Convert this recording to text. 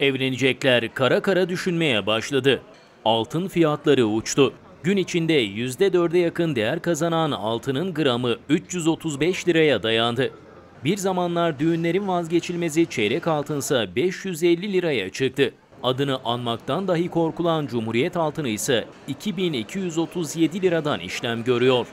Evlenecekler kara kara düşünmeye başladı. Altın fiyatları uçtu. Gün içinde %4'e yakın değer kazanan altının gramı 335 liraya dayandı. Bir zamanlar düğünlerin vazgeçilmezi çeyrek altınsa 550 liraya çıktı. Adını anmaktan dahi korkulan Cumhuriyet altını ise 2237 liradan işlem görüyor.